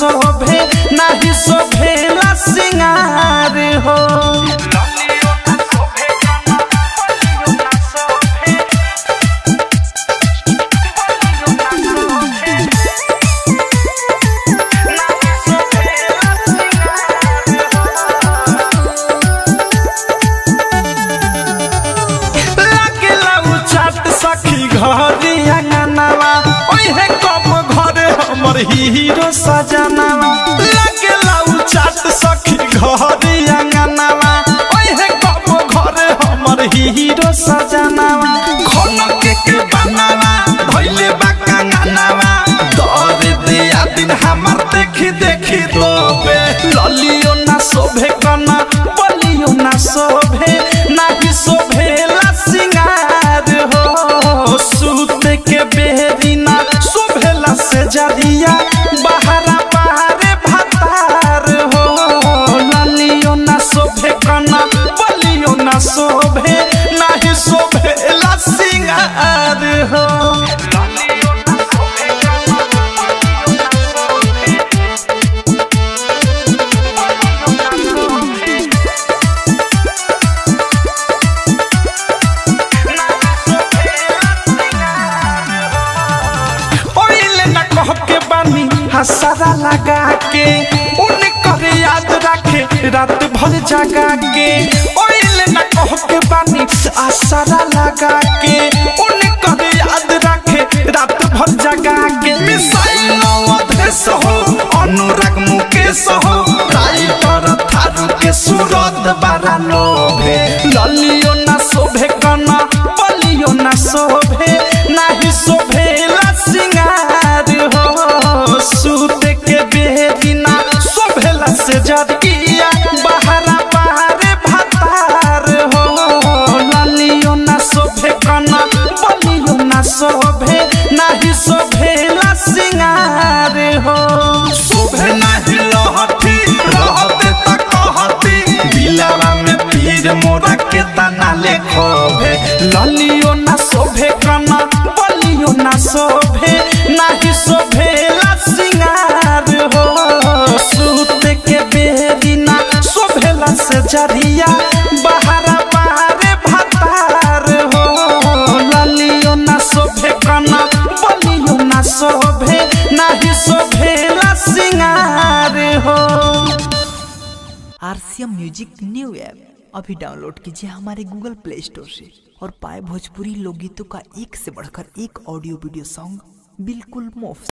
शोभे नाही शोभेला सिंगार हो। घरे। हमर हीरो सजनावा लगे उ चाट सखी घर अंगनावा घर हमर हीरो सजनावा खन के बनावा भइले बाका नानावा दर दिन हमर देखी देखी दोबे ललियो ना शोभे कना। हसरा लगा के उन कर याद रखे, रात भर जगा के। ओइले न कह के बानी, आसरा लगा के उन कर याद रखे, रात भर जगा के। मिसाइल हो, अनुराग मुकेश हो, राइटर थारू के सूरत बारा लोभे। ललियो ज़रिया बहरा बहरे भतार हो ललियो ना शोभे कना बलियो ना शोभे नाही सिंगार हो। शोभे नाही लहठी रहते तक कहती दिलावा में पीर मोरा के तना ले खोभे। ललियो ना शोभे कना बलियो ना शोभे से ज़रिया भतार हो। ललियो कना, बलियो हो। आरसीएम म्यूज़िक न्यू ऐप, अभी डाउनलोड कीजिए हमारे गूगल प्ले स्टोर से और पाए भोजपुरी लोकगीतों का एक से बढ़कर एक ऑडियो वीडियो सॉन्ग बिल्कुल मुफ़्त